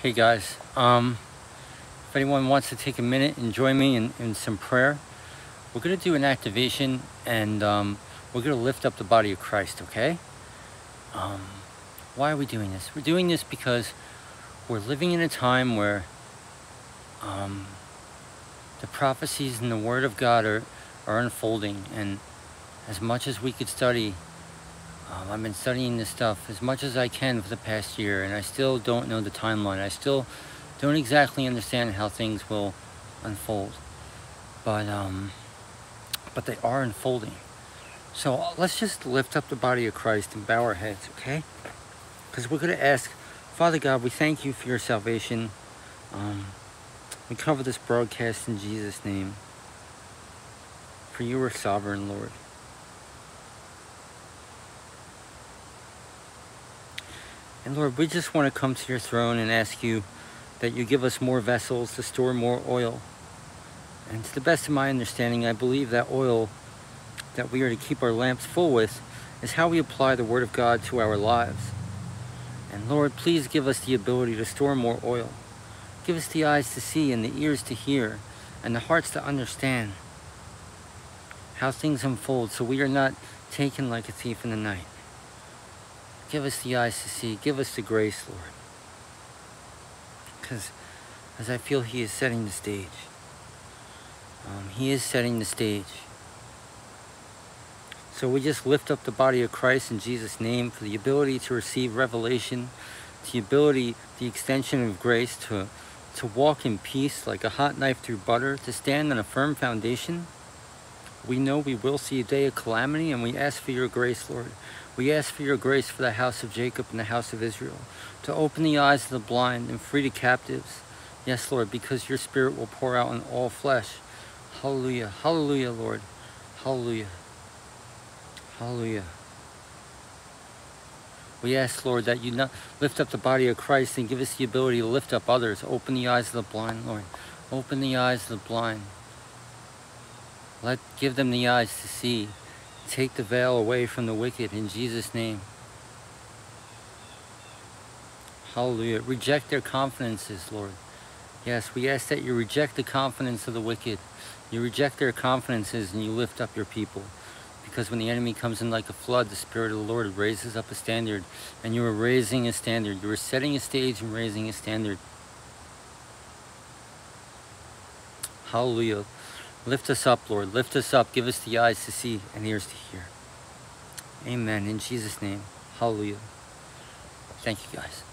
Hey guys, um, if anyone wants to take a minute and join me in, in some prayer, we're going to do an activation and um, we're going to lift up the body of Christ, okay? Um, why are we doing this? We're doing this because we're living in a time where um, the prophecies and the Word of God are, are unfolding and as much as we could study um, I've been studying this stuff as much as I can for the past year and I still don't know the timeline. I still don't exactly understand how things will unfold. But, um, but they are unfolding. So uh, let's just lift up the body of Christ and bow our heads, okay? Because we're going to ask, Father God, we thank you for your salvation. Um, we cover this broadcast in Jesus' name. For you are sovereign, Lord. And Lord, we just want to come to your throne and ask you that you give us more vessels to store more oil. And to the best of my understanding, I believe that oil that we are to keep our lamps full with is how we apply the Word of God to our lives. And Lord, please give us the ability to store more oil. Give us the eyes to see and the ears to hear and the hearts to understand how things unfold so we are not taken like a thief in the night. Give us the eyes to see. Give us the grace, Lord. Because as I feel He is setting the stage. Um, he is setting the stage. So we just lift up the body of Christ in Jesus' name for the ability to receive revelation, the ability, the extension of grace to, to walk in peace like a hot knife through butter, to stand on a firm foundation. We know we will see a day of calamity and we ask for your grace, Lord. We ask for your grace for the house of Jacob and the house of Israel, to open the eyes of the blind and free the captives. Yes, Lord, because your spirit will pour out on all flesh. Hallelujah. Hallelujah, Lord. Hallelujah. Hallelujah. We ask, Lord, that you not lift up the body of Christ and give us the ability to lift up others. Open the eyes of the blind, Lord. Open the eyes of the blind. Let give them the eyes to see Take the veil away from the wicked in Jesus' name. Hallelujah. Reject their confidences, Lord. Yes, we ask that you reject the confidence of the wicked. You reject their confidences and you lift up your people. Because when the enemy comes in like a flood, the Spirit of the Lord raises up a standard. And you are raising a standard. You are setting a stage and raising a standard. Hallelujah. Lift us up, Lord. Lift us up. Give us the eyes to see and ears to hear. Amen. In Jesus' name. Hallelujah. Thank you, guys.